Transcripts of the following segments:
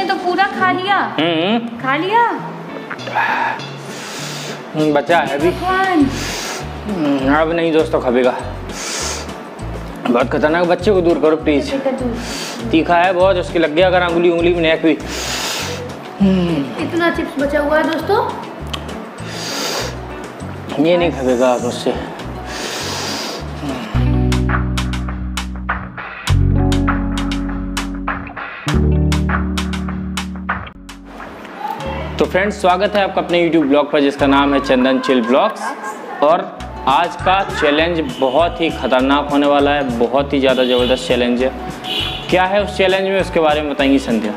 ने तो पूरा खा लिया। हम्म। खा लिया? हम्म, बचा है अभी। हम्म, अब नहीं दोस्तों खबेगा बहुत खतरनाक बच्चे को दूर करो प्लीज़ तीखा है बहुत उसके लग गया अगर उंगली उंगली में नेक भी इतना चिप्स बचा हुआ है दोस्तों? ये नहीं खबेगा आप उससे। तो फ्रेंड्स स्वागत है आपका अपने YouTube ब्लॉग पर जिसका नाम है चंदन चिल ब्लॉग्स। और आज का चैलेंज बहुत ही खतरनाक होने वाला है बहुत ही ज़्यादा ज़बरदस्त चैलेंज है। क्या है उस चैलेंज में? उसके बारे में बताएँगी संध्या।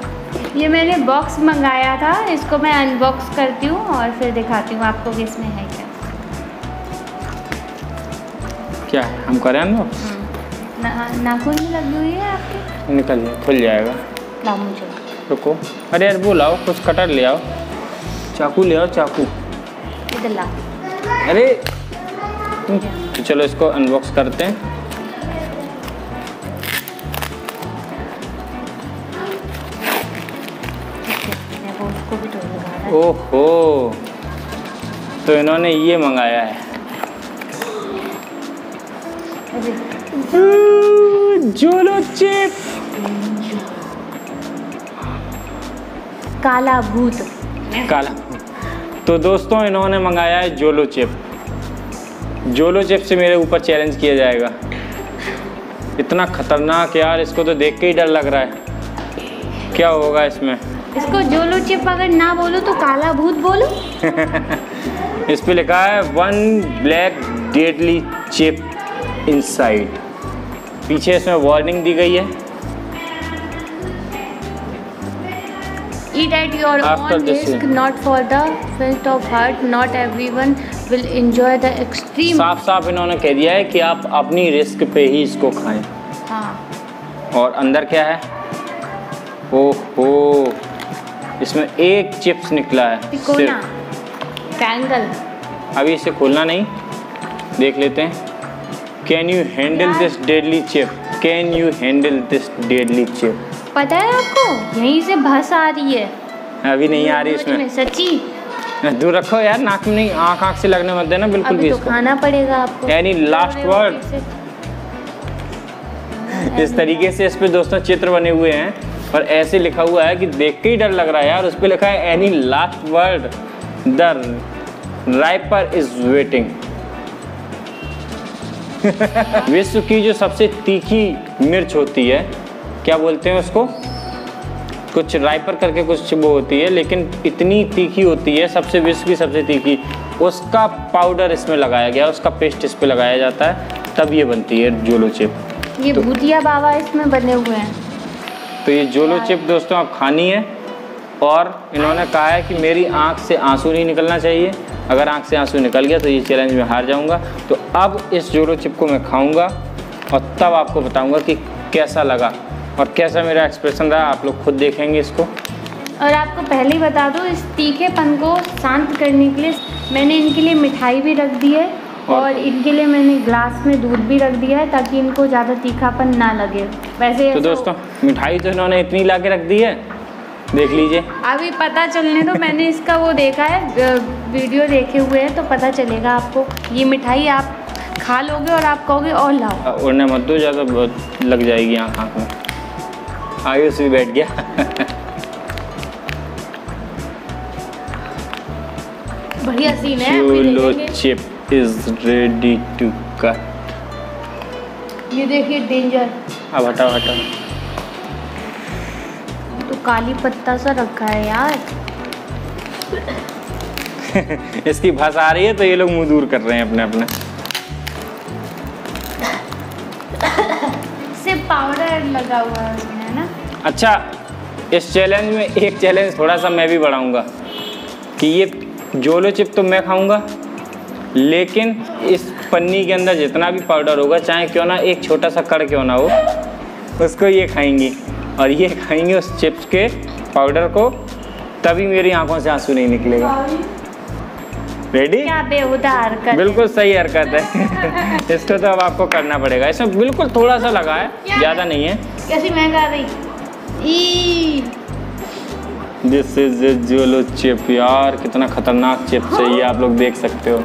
ये मैंने बॉक्स मंगाया था इसको मैं अनबॉक्स करती हूँ और फिर दिखाती हूँ आपको कि इसमें है क्या। क्या है? हम करें ना ना, नाखून में लगी हुई है आपके? निकल जाए खुल जाएगा। लाओ मुझे। रुको। अरे यार वो लाओ कुछ कटर ले आओ। चाकू ले आओ चाकू। इधर ला। अरे तो चलो इसको अनबॉक्स करते हैं। है ओहो तो इन्होंने ये मंगाया है। जोलो चिप काला भूत। काला। तो दोस्तों इन्होंने मंगाया है जोलो चिप जोलो चिप से मेरे ऊपर चैलेंज किया जाएगा। इतना खतरनाक यार इसको तो देख के ही डर लग रहा है। क्या होगा इसमें? इसको जोलो चिप अगर ना बोलो तो काला भूत बोलो। इस पे लिखा है one black deadly chip inside पीछे इसमें वार्निंग दी गई है। Eat at your After own risk, scene. not for the faint of heart. Not everyone will enjoy the extreme. साफ़ साफ़ इन्होंने कह दिया है कि आप अपनी रिस्क पे ही इसको खाएँ। हाँ। और अंदर क्या है? ओहो। इसमें एक चिप्स निकला है। ट्रायंगल अभी इसे खोलना नहीं। देख लेते हैं। Can you handle this deadly chip can you handle this deadly chip पता है आपको? यहीं से भस आ रही है। अभी नहीं आ रही इसमें। सच्ची? दूर रखो यार नाक में नहीं आँख आँख से लगने मत देना बिल्कुल भी तो इसको। खाना पड़ेगा आपको। Any last अरे वो word? कैसे- इस तरीके से इस पे दोस्तों चित्र बने हुए हैं और ऐसे लिखा हुआ है कि देख के ही डर लग रहा है यार उस पे लिखा है any last word the reaper is waiting विश्व की जो सबसे तीखी मिर्च होती है क्या बोलते हैं उसको? कुछ राइपर करके कुछ वो होती है लेकिन इतनी तीखी होती है सबसे विश्व की सबसे तीखी उसका पाउडर इसमें लगाया गया उसका पेस्ट इस पे लगाया जाता है तब ये बनती है जोलो चिप। ये तो, भूतिया बाबा इसमें बने हुए हैं। तो ये जोलो चिप दोस्तों आप खानी है और इन्होंने कहा है कि मेरी आँख से आँसू नहीं निकलना चाहिए। अगर आँख से आँसू निकल गया तो ये चैलेंज में हार जाऊँगा। तो अब इस जोलो चिप को मैं खाऊँगा और तब आपको बताऊँगा कि कैसा लगा। और कैसा मेरा एक्सप्रेशन रहा? आप लोग खुद देखेंगे इसको। और आपको पहले ही बता दूँ इस तीखेपन को शांत करने के लिए मैंने इनके लिए मिठाई भी रख दी है और- इनके लिए मैंने ग्लास में दूध भी रख दिया है ताकि इनको ज़्यादा तीखापन ना लगे। वैसे तो दोस्तों मिठाई तो इन्होंने इतनी ला के रख दी है। देख लीजिए। अभी पता चलने तो मैंने इसका वो देखा है वीडियो देखे हुए हैं तो पता चलेगा आपको। ये मिठाई आप खा लोगे और आप कहोगे और लाओ। उड़ने मत दो ज़्यादा लग जाएगी आँख आँख में। आयुष भी बैठ गया। बढ़िया सीन है chip is ready to cut ये देखिए डेंजर अब हटाओ हटाओ। तो काली पत्ता सा रखा है यार। इसकी भाषा आ रही है तो ये लोग मुँह दूर कर रहे हैं अपने अपने। सिर्फ़ पाउडर लगा हुआ है। है ना? अच्छा इस चैलेंज में एक चैलेंज थोड़ा सा मैं भी बढ़ाऊँगा कि ये जोलो चिप तो मैं खाऊँगा लेकिन इस पन्नी के अंदर जितना भी पाउडर होगा चाहे क्यों ना एक छोटा सा कड़ क्यों ना हो उसको ये खाएँगी और ये खाएँगे उस चिप्स के पाउडर को तभी मेरी आँखों से आँसू नहीं निकलेगा। रेडी क्या बेहुदा हरकत बिल्कुल सही हरकत है। इसको तो अब आपको करना पड़ेगा। इसमें बिल्कुल थोड़ा सा लगा है ज़्यादा नहीं है। कैसी महँगा रही ई। दिस इज़ जोलो चिप यार कितना खतरनाक चिप्स है। ये आप लोग देख सकते हो।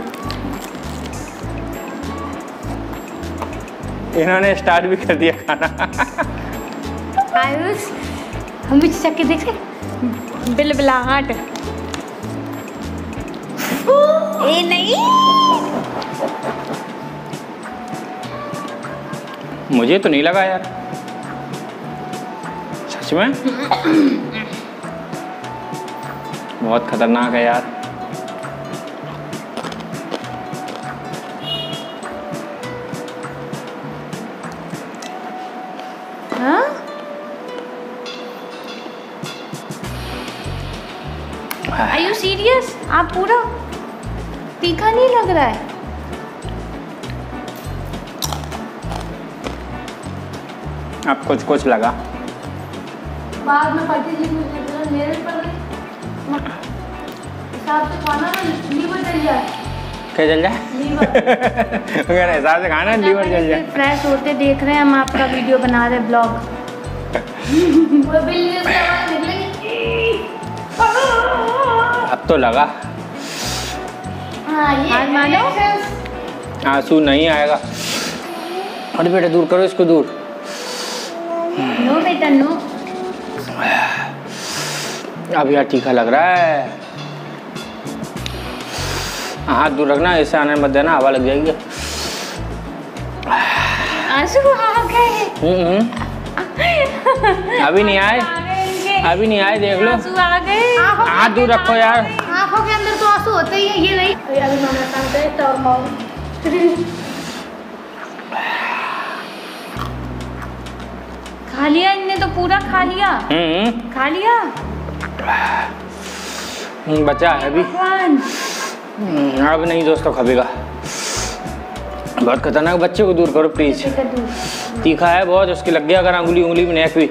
इन्होंने स्टार्ट भी कर दिया खाना। आयुष हम भी चक्के देख। रहे बिलबिलाहट ए नहीं। मुझे तो नहीं लगा यार। सच में? बहुत खतरनाक है यार। हाँ? Are you serious? आप पूरा तीखा नहीं लग रहा है? आप कुछ कुछ लगा। बाद में पति जी मुझे मेरे पर हिसाब से खाना ना लीवर जल जाए। क्या चल जाए? लीवर। मेरे हिसाब से खाना लीवर चल जाए। फ्रेश होते देख रहे हैं हम आपका वीडियो बना रहे ब्लॉग। अब तो लगा। हाँ आँसू नहीं आएगा। अरे बेटा दूर करो इसको दूर। नो बेटा नो। अब यार तीखा लग रहा है। हाथ दूर रखना ऐसे आने मत देना हवा लग जाएगी। आँसू आ गए हम्म, हम्म। अभी नहीं आए। अभी नहीं आए देख लो। आ गए हाथ दूर रखो यार। आँखों के अंदर तो आँसू होते ही है ये नहीं। अभी मामा सांगते हैं तो खा लिया इनने तो पूरा खा लिया। हम्म। खा लिया? हम्म, बचा है अभी। हम्म, अब नहीं दोस्तों खबेगा बहुत खतरनाक बच्चे को दूर करो प्लीज़ तीखा है बहुत उसकी लग गया अगर अंगुली उंगली में नेक भी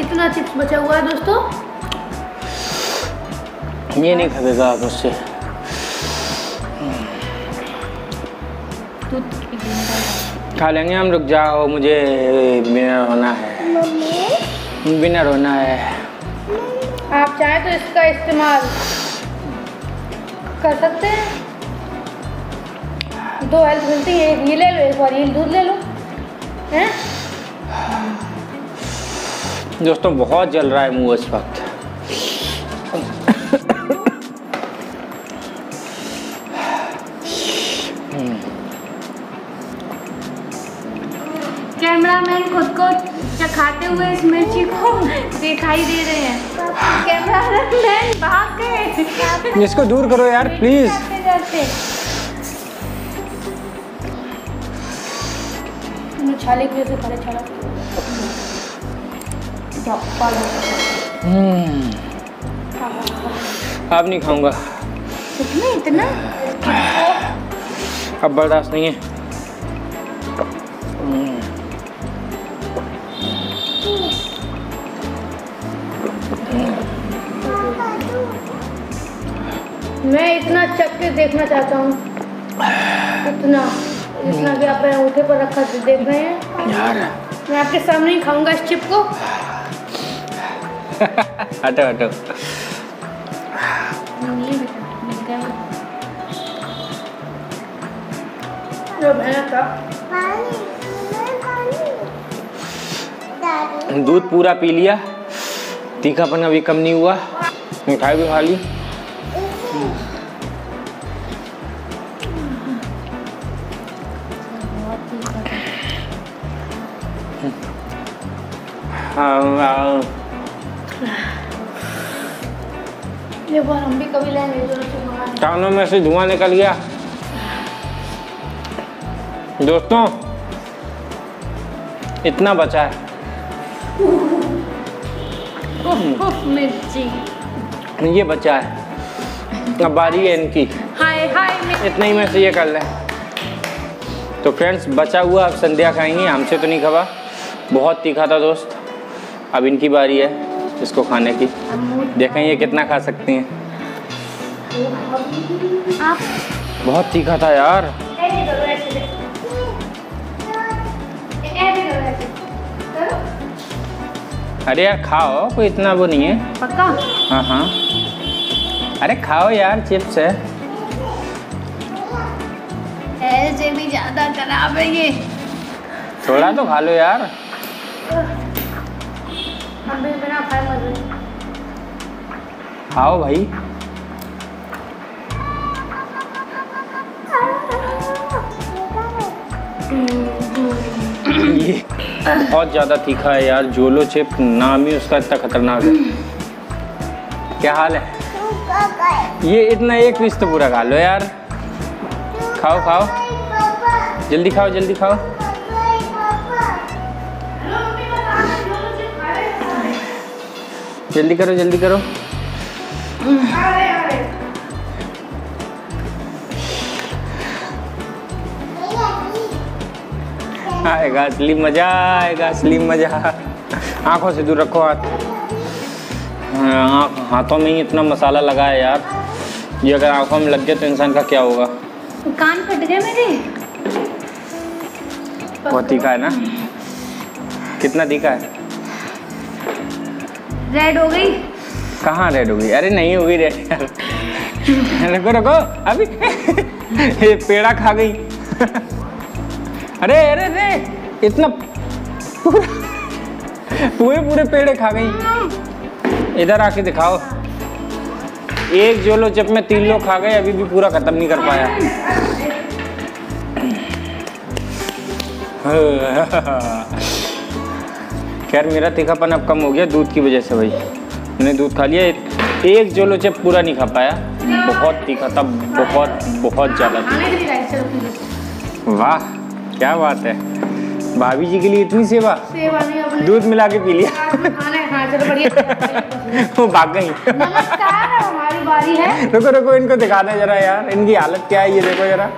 इतना चिप्स बचा हुआ है दोस्तों? ये नहीं खबेगा आप उससे। खा लेंगे हम रुक जाओ मुझे विनर होना है। विनर होना है। आप चाहें तो इसका इस्तेमाल कर सकते हैं। दो हेल्थ मिलती है एक ये ले लो एक बार ये दूध ले लो हैं? दोस्तों बहुत जल रहा है मुँह इस वक्त। कैमरामैन खुद को चखाते हुए इस मिर्ची को दिखाई दे रहे हैं? कैमरामैन भाग गए। इसको दूर करो यार प्लीज़ जाते। जाते छाले की से खड़े छाला। अब नहीं खाऊँगा। कितने इतना? अब बर्दाश्त नहीं है। मैं इतना चख के देखना चाहता हूँ। इतना इतना कि आप अंगूठे पर रखा देख रहे हैं। यार। मैं आपके सामने ही खाऊँगा इस चिप को। हटो हटो। दूध पूरा पी लिया। तीखापन अभी कम नहीं हुआ। मिठाई भी खा ली। ये बार हम भी कभी लेंगे कानों में से धुआँ निकल गया। दोस्तों इतना बचा है। मिर्ची। ये बचा है। अब बारी है इनकी। हाय हाय इतना ही में से ये कर लें। तो फ्रेंड्स बचा हुआ अब संध्या खाएँगे हमसे तो नहीं खबा बहुत तीखा था दोस्त। अब इनकी बारी है इसको खाने की। देखें ये कितना खा सकती हैं। बहुत तीखा था यार। अरे यार खाओ कोई इतना वो नहीं है। पक्का? हाँ हाँ। अरे खाओ यार चिप्स है। ऐसे भी ज़्यादा खराब है ये। थोड़ा तो खा लो यार। खाओ भाई। ये बहुत ज़्यादा तीखा है यार जोलो चिप नाम ही उसका इतना खतरनाक है। क्या हाल है? ये इतना एक पीस तो पूरा खा लो यार। खाओ खाओ। जल्दी खाओ जल्दी खाओ। जल्दी करो जल्दी करो। आएगा, असली मज़ा, आएगा, असली मज़ा। आँखों से दूर रखो हाथ। हाथों में ही इतना मसाला लगा है यार। ये अगर आँखों में लग गया तो इंसान का क्या होगा? कान फट गए मेरे। बहुत तीखा है ना? कितना तीखा है? रेड हो गई। कहाँ रेड हो गई? अरे नहीं हो गई रेड यार रखो रखो अभी। ये पेड़ा खा गई। अरे अरे अरे इतना पूरे पूरे पेड़े खा गई। इधर आके दिखाओ। एक जोलो जब मैं तीन लोग खा गए अभी भी पूरा खत्म नहीं कर पाया। खैर मेरा तीखापन अब कम हो गया दूध की वजह से भाई। मैंने दूध खा लिया। एक जोलो चिप पूरा नहीं खा पाया बहुत तीखा था बहुत बहुत ज़्यादा वाह क्या बात है। भाभी जी के लिए इतनी सेवा? सेवा नहीं दूध मिला के पी लिया। है वो भाग गई। नमस्कार हमारी बारी है। रुको रुको इनको दिखा दे जरा यार। इनकी हालत क्या है ये देखो जरा।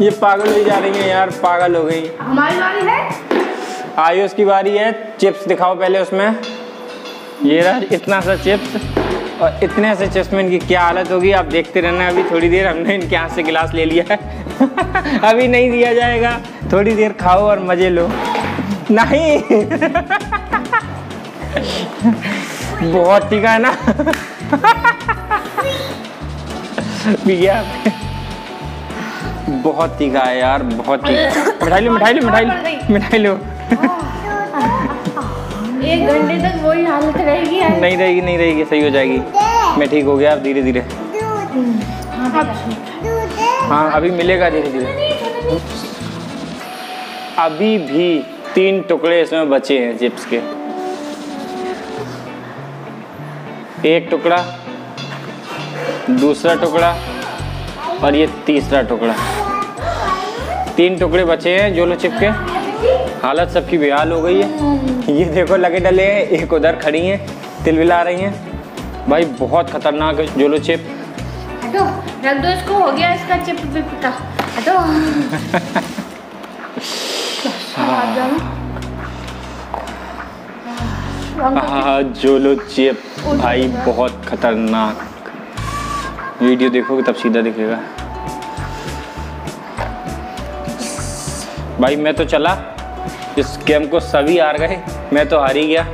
ये पागल हो जा रही है यार पागल हो गई। हमारी बारी है? आयुष की बारी है चिप्स दिखाओ पहले उसमें। ये रहा इतना सा चिप्स। और इतने से चिप्स में इनकी क्या हालत होगी आप देखते रहना अभी थोड़ी देर हमने इनके हाथ से गिलास ले लिया है। अभी नहीं दिया जाएगा थोड़ी देर खाओ और मज़े लो। नहीं! बहुत तीखा है ना? गया बहुत तीखा है यार बहुत तीखा मिठाई लो मिठाई लो मिठाई लो मिठाई लो। एक घंटे तक वही हालत रहेगी नहीं रहेगी नहीं रहेगी सही हो जाएगी। मैं ठीक हो गया अब धीरे धीरे हाँ अभी मिलेगा धीरे धीरे अभी भी तीन टुकड़े इसमें बचे हैं चिप्स के। एक टुकड़ा दूसरा टुकड़ा और ये तीसरा टुकड़ा। तीन टुकड़े बचे हैं जोलो चिप के। हालत सबकी बेहाल हो गई है। ये देखो लगे डले हैं एक उधर खड़ी हैं तिलबिला रही हैं। भाई बहुत खतरनाक है जोलो चिप। हटो रख दो इसको हो गया इसका चिप का हटो हाँ जोलो चिप। भाई बहुत खतरनाक। वीडियो देखोगे तब सीधा दिखेगा। भाई मैं तो चला। इस गेम को सभी हार गए। मैं तो हार ही गया।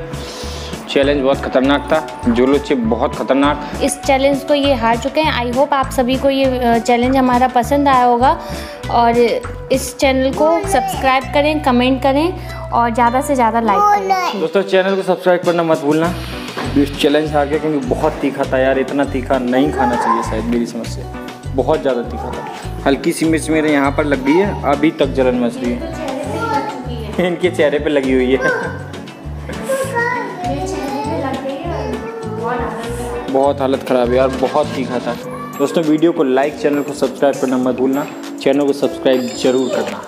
चैलेंज बहुत खतरनाक था। जोलो चिप बहुत खतरनाक। इस चैलेंज को ये हार चुके हैं। आई होप आप सभी को ये चैलेंज हमारा पसंद आया होगा। और इस चैनल को सब्सक्राइब करें कमेंट करें और ज़्यादा से ज़्यादा लाइक करें। दोस्तों चैनल को सब्सक्राइब करना मत भूलना। इस चैलेंज हार गया क्योंकि बहुत तीखा था यार। इतना तीखा नहीं खाना चाहिए शायद मेरी समझ से। बहुत ज़्यादा तीखा था। हल्की सी मिर्च मेरे यहाँ पर लग गई है। अभी तक जलन मच रही है। इनके चेहरे पे लगी हुई है। बहुत हालत ख़राब है यार, बहुत तीखा था। दोस्तों, वीडियो को लाइक चैनल को सब्सक्राइब करना मत भूलना। चैनल को सब्सक्राइब ज़रूर करना।